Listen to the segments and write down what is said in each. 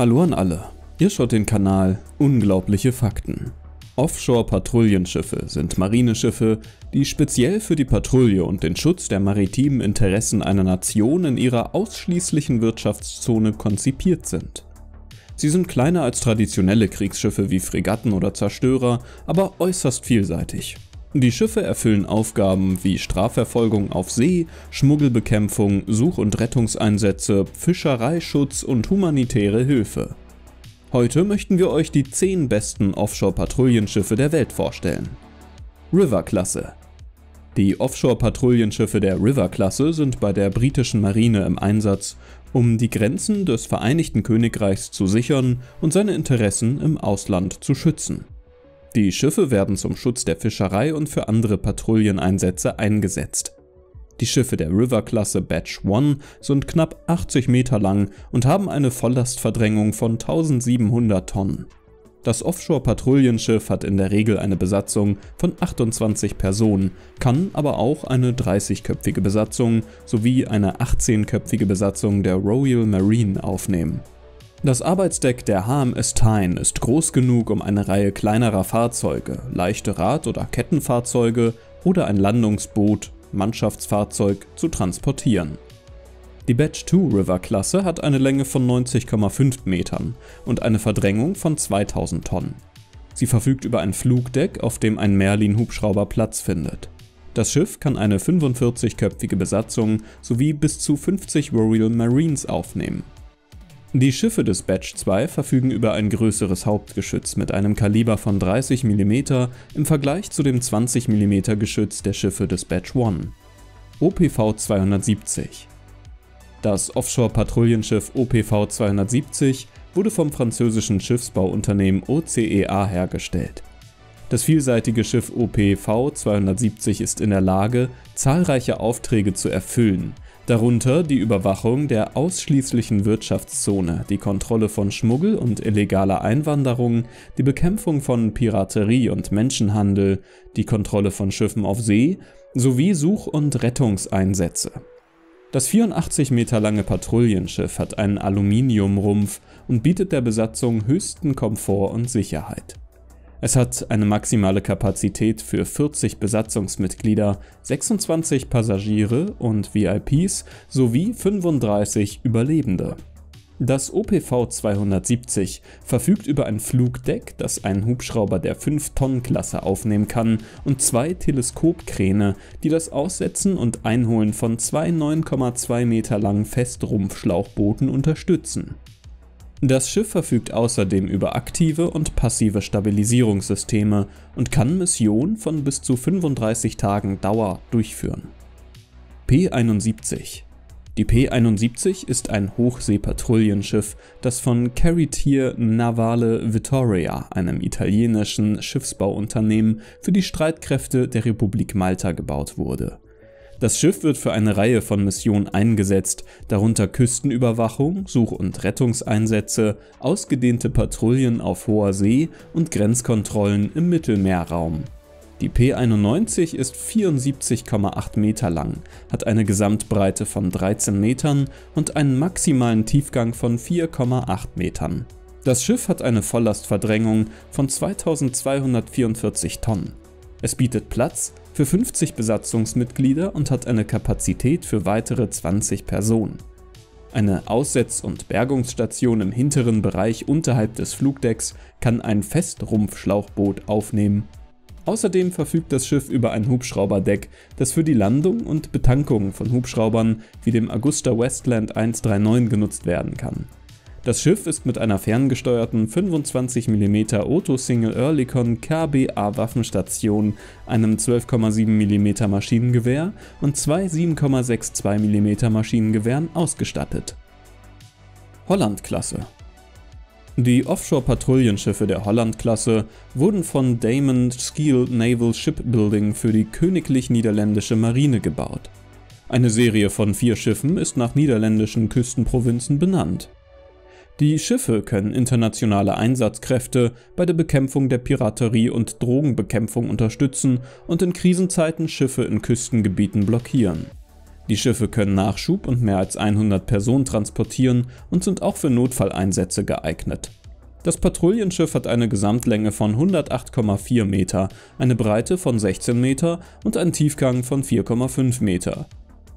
Hallo an alle. Ihr schaut den Kanal Unglaubliche Fakten. Offshore-Patrouillenschiffe sind Marineschiffe, die speziell für die Patrouille und den Schutz der maritimen Interessen einer Nation in ihrer ausschließlichen Wirtschaftszone konzipiert sind. Sie sind kleiner als traditionelle Kriegsschiffe wie Fregatten oder Zerstörer, aber äußerst vielseitig. Die Schiffe erfüllen Aufgaben wie Strafverfolgung auf See, Schmuggelbekämpfung, Such- und Rettungseinsätze, Fischereischutz und humanitäre Hilfe. Heute möchten wir euch die 10 besten Offshore-Patrouillenschiffe der Welt vorstellen. River-Klasse Die Offshore-Patrouillenschiffe der River-Klasse sind bei der britischen Marine im Einsatz, um die Grenzen des Vereinigten Königreichs zu sichern und seine Interessen im Ausland zu schützen. Die Schiffe werden zum Schutz der Fischerei und für andere Patrouilleneinsätze eingesetzt. Die Schiffe der River-Klasse Batch 1 sind knapp 80 Meter lang und haben eine Volllastverdrängung von 1700 Tonnen. Das Offshore-Patrouillenschiff hat in der Regel eine Besatzung von 28 Personen, kann aber auch eine 30-köpfige Besatzung sowie eine 18-köpfige Besatzung der Royal Marine aufnehmen. Das Arbeitsdeck der HMS Tyne ist groß genug, um eine Reihe kleinerer Fahrzeuge, leichte Rad- oder Kettenfahrzeuge oder ein Landungsboot, Mannschaftsfahrzeug zu transportieren. Die Batch 2 River Klasse hat eine Länge von 90,5 Metern und eine Verdrängung von 2000 Tonnen. Sie verfügt über ein Flugdeck, auf dem ein Merlin-Hubschrauber Platz findet. Das Schiff kann eine 45-köpfige Besatzung sowie bis zu 50 Royal Marines aufnehmen. Die Schiffe des Batch 2 verfügen über ein größeres Hauptgeschütz mit einem Kaliber von 30 mm im Vergleich zu dem 20 mm Geschütz der Schiffe des Batch 1. OPV 270 Das Offshore-Patrouillenschiff OPV 270 wurde vom französischen Schiffsbauunternehmen OCEA hergestellt. Das vielseitige Schiff OPV 270 ist in der Lage, zahlreiche Aufträge zu erfüllen, darunter die Überwachung der ausschließlichen Wirtschaftszone, die Kontrolle von Schmuggel und illegaler Einwanderung, die Bekämpfung von Piraterie und Menschenhandel, die Kontrolle von Schiffen auf See sowie Such- und Rettungseinsätze. Das 84 Meter lange Patrouillenschiff hat einen Aluminiumrumpf und bietet der Besatzung höchsten Komfort und Sicherheit. Es hat eine maximale Kapazität für 40 Besatzungsmitglieder, 26 Passagiere und VIPs sowie 35 Überlebende. Das OPV 270 verfügt über ein Flugdeck, das einen Hubschrauber der 5-Tonnen-Klasse aufnehmen kann und zwei Teleskopkräne, die das Aussetzen und Einholen von zwei 9,2 Meter langen Festrumpfschlauchbooten unterstützen. Das Schiff verfügt außerdem über aktive und passive Stabilisierungssysteme und kann Missionen von bis zu 35 Tagen Dauer durchführen. P-71 Die P-71 ist ein Hochseepatrouillenschiff, das von Caritier Navale Vittoria, einem italienischen Schiffsbauunternehmen, für die Streitkräfte der Republik Malta gebaut wurde. Das Schiff wird für eine Reihe von Missionen eingesetzt, darunter Küstenüberwachung, Such- und Rettungseinsätze, ausgedehnte Patrouillen auf hoher See und Grenzkontrollen im Mittelmeerraum. Die P91 ist 74,8 Meter lang, hat eine Gesamtbreite von 13 Metern und einen maximalen Tiefgang von 4,8 Metern. Das Schiff hat eine Volllastverdrängung von 2244 Tonnen. Es bietet Platz für 50 Besatzungsmitglieder und hat eine Kapazität für weitere 20 Personen. Eine Aussetz- und Bergungsstation im hinteren Bereich unterhalb des Flugdecks kann ein Festrumpfschlauchboot aufnehmen. Außerdem verfügt das Schiff über ein Hubschrauberdeck, das für die Landung und Betankung von Hubschraubern wie dem Augusta Westland 139 genutzt werden kann. Das Schiff ist mit einer ferngesteuerten 25 mm Otto-Single Oerlikon KBA Waffenstation, einem 12,7 mm Maschinengewehr und zwei 7,62 mm Maschinengewehren ausgestattet. Holland-Klasse Die Offshore-Patrouillenschiffe der Holland-Klasse wurden von Damon Skeel Naval Shipbuilding für die Königlich Niederländische Marine gebaut. Eine Serie von vier Schiffen ist nach niederländischen Küstenprovinzen benannt. Die Schiffe können internationale Einsatzkräfte bei der Bekämpfung der Piraterie und Drogenbekämpfung unterstützen und in Krisenzeiten Schiffe in Küstengebieten blockieren. Die Schiffe können Nachschub und mehr als 100 Personen transportieren und sind auch für Notfalleinsätze geeignet. Das Patrouillenschiff hat eine Gesamtlänge von 108,4 Meter, eine Breite von 16 Meter und einen Tiefgang von 4,5 Meter.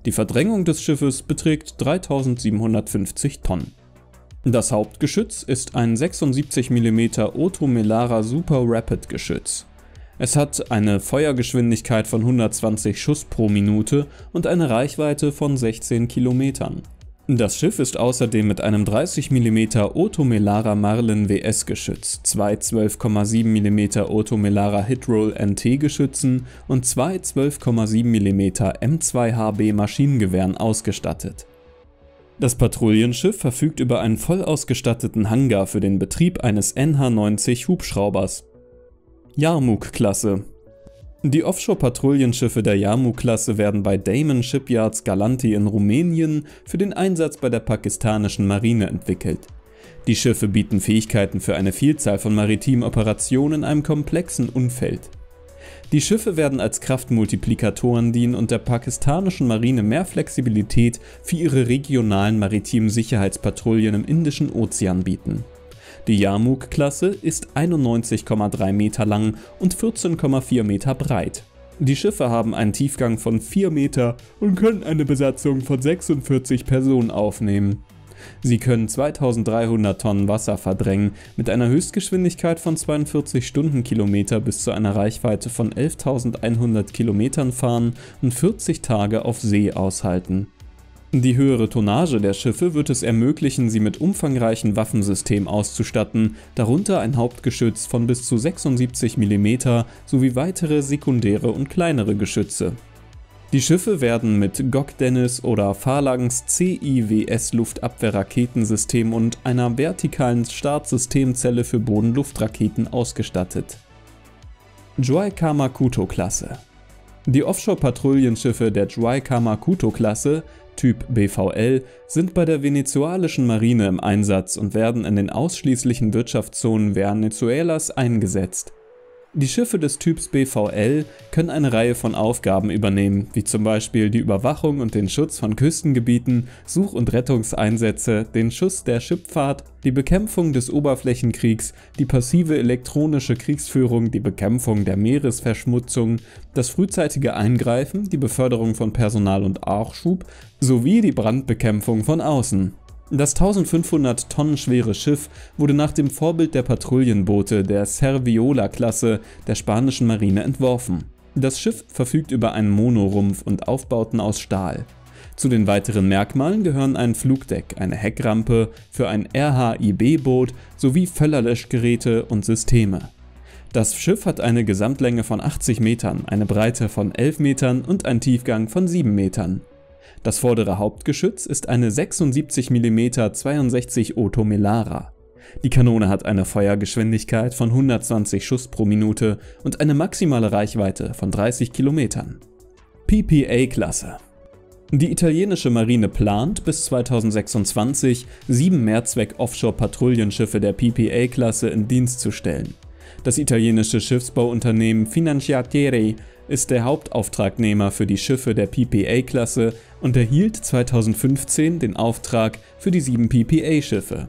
Die Verdrängung des Schiffes beträgt 3750 Tonnen. Das Hauptgeschütz ist ein 76 mm Otto Melara Super Rapid Geschütz. Es hat eine Feuergeschwindigkeit von 120 Schuss pro Minute und eine Reichweite von 16 Kilometern. Das Schiff ist außerdem mit einem 30 mm Otto Melara Marlin WS Geschütz, zwei 12,7 mm Otto Melara Hitroll NT Geschützen und zwei 12,7 mm M2HB Maschinengewehren ausgestattet. Das Patrouillenschiff verfügt über einen voll ausgestatteten Hangar für den Betrieb eines NH-90 Hubschraubers. Yarmouk-Klasse die Offshore-Patrouillenschiffe der Yarmouk-Klasse werden bei Damon Shipyards Galanti in Rumänien für den Einsatz bei der pakistanischen Marine entwickelt. Die Schiffe bieten Fähigkeiten für eine Vielzahl von maritimen Operationen in einem komplexen Umfeld. Die Schiffe werden als Kraftmultiplikatoren dienen und der pakistanischen Marine mehr Flexibilität für ihre regionalen maritimen Sicherheitspatrouillen im Indischen Ozean bieten. Die Yarmouk-Klasse ist 91,3 Meter lang und 14,4 Meter breit. Die Schiffe haben einen Tiefgang von 4 Meter und können eine Besatzung von 46 Personen aufnehmen. Sie können 2300 Tonnen Wasser verdrängen, mit einer Höchstgeschwindigkeit von 42 Stundenkilometer bis zu einer Reichweite von 11.100 Kilometern fahren und 40 Tage auf See aushalten. Die höhere Tonnage der Schiffe wird es ermöglichen, sie mit umfangreichen Waffensystemen auszustatten, darunter ein Hauptgeschütz von bis zu 76 mm sowie weitere sekundäre und kleinere Geschütze. Die Schiffe werden mit GOG Dennis oder Phalanx CIWS Luftabwehrraketensystem und einer vertikalen Startsystemzelle für Bodenluftraketen ausgestattet. Joy Kamakuto Klasse Die Offshore-Patrouillenschiffe der Joy Kamakuto Klasse Typ BVL sind bei der venezuelischen Marine im Einsatz und werden in den ausschließlichen Wirtschaftszonen Venezuelas eingesetzt. Die Schiffe des Typs BVL können eine Reihe von Aufgaben übernehmen, wie zum Beispiel die Überwachung und den Schutz von Küstengebieten, Such- und Rettungseinsätze, den Schuss der Schifffahrt, die Bekämpfung des Oberflächenkriegs, die passive elektronische Kriegsführung, die Bekämpfung der Meeresverschmutzung, das frühzeitige Eingreifen, die Beförderung von Personal und Nachschub sowie die Brandbekämpfung von außen. Das 1500 Tonnen schwere Schiff wurde nach dem Vorbild der Patrouillenboote der Serviola-Klasse der spanischen Marine entworfen. Das Schiff verfügt über einen Monorumpf und Aufbauten aus Stahl. Zu den weiteren Merkmalen gehören ein Flugdeck, eine Heckrampe für ein RHIB-Boot sowie Völlerlöschgeräte und Systeme. Das Schiff hat eine Gesamtlänge von 80 Metern, eine Breite von 11 Metern und einen Tiefgang von 7 Metern. Das vordere Hauptgeschütz ist eine 76 mm 62 Otto Melara. Die Kanone hat eine Feuergeschwindigkeit von 120 Schuss pro Minute und eine maximale Reichweite von 30 Kilometern. PPA-Klasse Die italienische Marine plant, bis 2026 sieben Mehrzweck-Offshore-Patrouillenschiffe der PPA-Klasse in Dienst zu stellen. Das italienische Schiffsbauunternehmen Financiatieri ist der Hauptauftragnehmer für die Schiffe der PPA-Klasse und erhielt 2015 den Auftrag für die sieben PPA-Schiffe.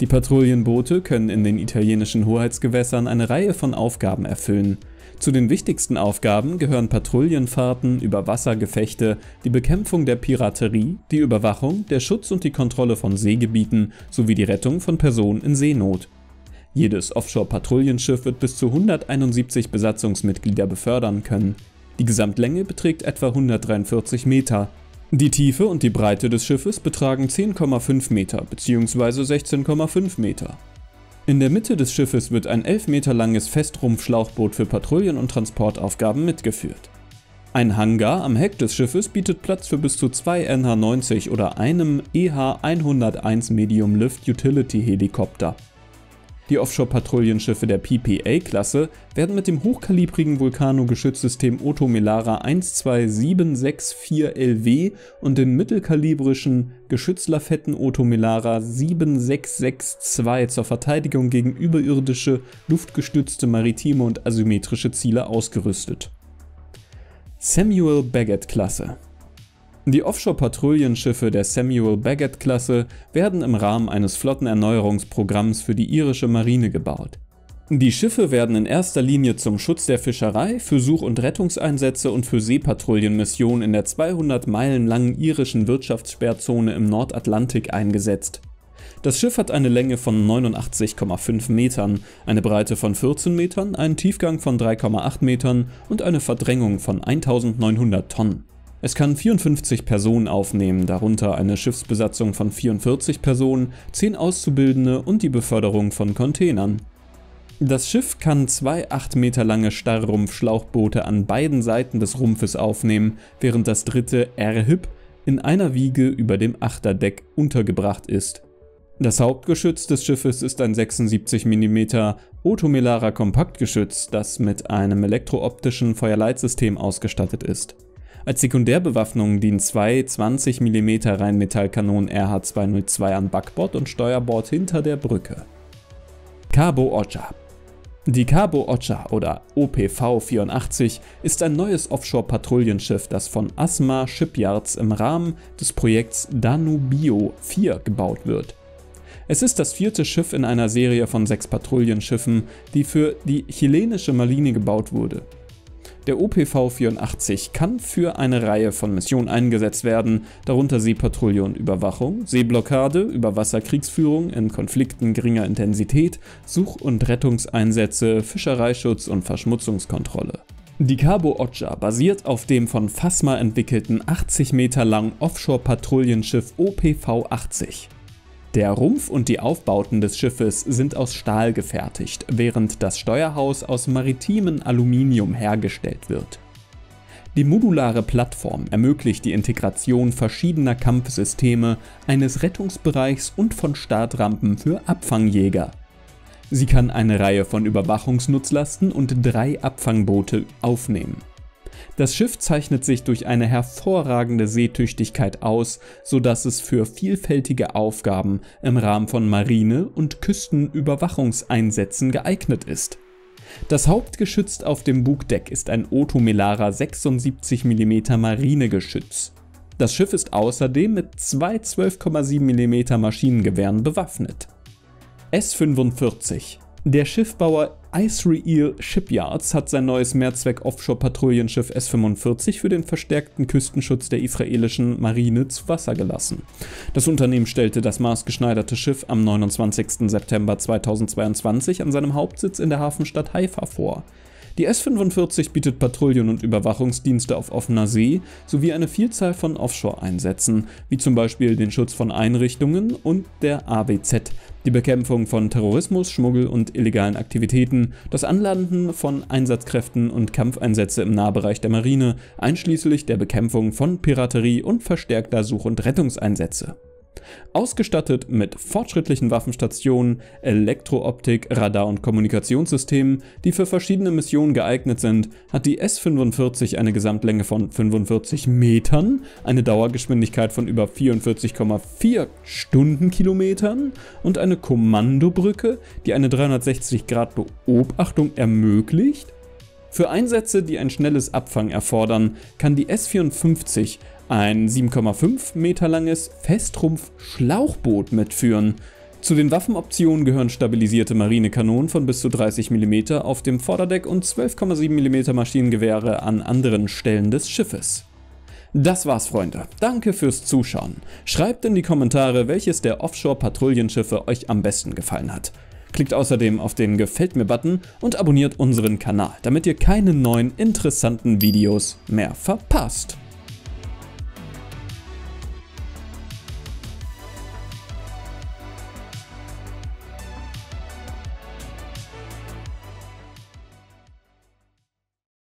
Die Patrouillenboote können in den italienischen Hoheitsgewässern eine Reihe von Aufgaben erfüllen. Zu den wichtigsten Aufgaben gehören Patrouillenfahrten, Überwassergefechte, die Bekämpfung der Piraterie, die Überwachung, der Schutz und die Kontrolle von Seegebieten sowie die Rettung von Personen in Seenot. Jedes Offshore-Patrouillenschiff wird bis zu 171 Besatzungsmitglieder befördern können. Die Gesamtlänge beträgt etwa 143 Meter. Die Tiefe und die Breite des Schiffes betragen 10,5 Meter bzw. 16,5 Meter. In der Mitte des Schiffes wird ein 11 Meter langes Festrumpfschlauchboot für Patrouillen- und Transportaufgaben mitgeführt. Ein Hangar am Heck des Schiffes bietet Platz für bis zu zwei NH-90 oder einem EH-101 Medium Lift Utility Helikopter. Die Offshore-Patrouillenschiffe der PPA-Klasse werden mit dem hochkalibrigen Vulcano-Geschützsystem Otto Melara 12764LW und den mittelkalibrischen Geschützlafetten Otto Melara 7662 zur Verteidigung gegen überirdische, luftgestützte maritime und asymmetrische Ziele ausgerüstet. Samuel Baggett-Klasse Die Offshore-Patrouillenschiffe der Samuel Baggett-Klasse werden im Rahmen eines Flottenerneuerungsprogramms für die irische Marine gebaut. Die Schiffe werden in erster Linie zum Schutz der Fischerei, für Such- und Rettungseinsätze und für Seepatrouillenmissionen in der 200 Meilen langen irischen Wirtschaftssperrzone im Nordatlantik eingesetzt. Das Schiff hat eine Länge von 89,5 Metern, eine Breite von 14 Metern, einen Tiefgang von 3,8 Metern und eine Verdrängung von 1900 Tonnen. Es kann 54 Personen aufnehmen, darunter eine Schiffsbesatzung von 44 Personen, 10 Auszubildende und die Beförderung von Containern. Das Schiff kann zwei 8 Meter lange Starrrumpf-Schlauchboote an beiden Seiten des Rumpfes aufnehmen, während das dritte R-Hip in einer Wiege über dem Achterdeck untergebracht ist. Das Hauptgeschütz des Schiffes ist ein 76 mm Otomelara Kompaktgeschütz, das mit einem elektrooptischen Feuerleitsystem ausgestattet ist. Als Sekundärbewaffnung dienen zwei 20 mm Rheinmetallkanonen RH202 an Backbord und Steuerbord hinter der Brücke. Cabo Ocha die Cabo Ocha oder OPV-84 ist ein neues Offshore-Patrouillenschiff, das von Asma Shipyards im Rahmen des Projekts Danubio 4 gebaut wird. Es ist das vierte Schiff in einer Serie von sechs Patrouillenschiffen, die für die chilenische Marine gebaut wurde. Der OPV-84 kann für eine Reihe von Missionen eingesetzt werden, darunter Seepatrouille und Überwachung, Seeblockade, Überwasserkriegsführung in Konflikten geringer Intensität, Such- und Rettungseinsätze, Fischereischutz und Verschmutzungskontrolle. Die Cabo Ocha basiert auf dem von Fasma entwickelten 80 Meter langen Offshore-Patrouillenschiff OPV-80. Der Rumpf und die Aufbauten des Schiffes sind aus Stahl gefertigt, während das Steuerhaus aus maritimem Aluminium hergestellt wird. Die modulare Plattform ermöglicht die Integration verschiedener Kampfsysteme, eines Rettungsbereichs und von Startrampen für Abfangjäger. Sie kann eine Reihe von Überwachungsnutzlasten und drei Abfangboote aufnehmen. Das Schiff zeichnet sich durch eine hervorragende Seetüchtigkeit aus, so dass es für vielfältige Aufgaben im Rahmen von Marine- und Küstenüberwachungseinsätzen geeignet ist. Das Hauptgeschütz auf dem Bugdeck ist ein Otto Melara 76 mm Marinegeschütz. Das Schiff ist außerdem mit zwei 12,7 mm Maschinengewehren bewaffnet. S-45 der Schiffbauer Israel Shipyards hat sein neues Mehrzweck-Offshore-Patrouillenschiff S-45 für den verstärkten Küstenschutz der israelischen Marine zu Wasser gelassen. Das Unternehmen stellte das maßgeschneiderte Schiff am 29. September 2022 an seinem Hauptsitz in der Hafenstadt Haifa vor. Die S-45 bietet Patrouillen- und Überwachungsdienste auf offener See sowie eine Vielzahl von Offshore-Einsätzen, wie zum Beispiel den Schutz von Einrichtungen und der ABZ, die Bekämpfung von Terrorismus, Schmuggel und illegalen Aktivitäten, das Anlanden von Einsatzkräften und Kampfeinsätze im Nahbereich der Marine, einschließlich der Bekämpfung von Piraterie und verstärkter Such- und Rettungseinsätze. Ausgestattet mit fortschrittlichen Waffenstationen, Elektrooptik, Radar- und Kommunikationssystemen, die für verschiedene Missionen geeignet sind, hat die S-45 eine Gesamtlänge von 45 Metern, eine Dauergeschwindigkeit von über 44,4 Stundenkilometern und eine Kommandobrücke, die eine 360-Grad-Beobachtung ermöglicht. Für Einsätze, die ein schnelles Abfangen erfordern, kann die S-54 ein 7,5 Meter langes Festrumpf-Schlauchboot mitführen. Zu den Waffenoptionen gehören stabilisierte Marinekanonen von bis zu 30 mm auf dem Vorderdeck und 12,7 mm Maschinengewehre an anderen Stellen des Schiffes. Das war's, Freunde. Danke fürs Zuschauen. Schreibt in die Kommentare, welches der Offshore-Patrouillenschiffe euch am besten gefallen hat. Klickt außerdem auf den Gefällt mir-Button und abonniert unseren Kanal, damit ihr keine neuen interessanten Videos mehr verpasst.